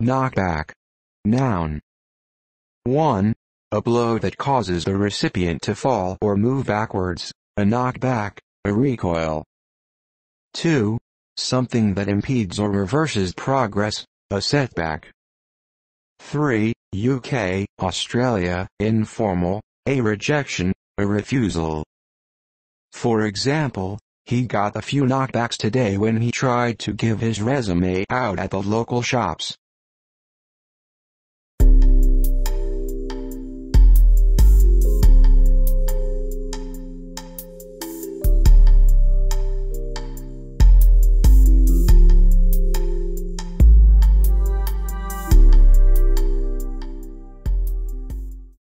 Knockback. Noun. 1. A blow that causes the recipient to fall or move backwards, a knockback, a recoil. 2. Something that impedes or reverses progress, a setback. 3. UK, Australia, informal, a rejection, a refusal. For example, he got a few knockbacks today when he tried to give his resume out at the local shops.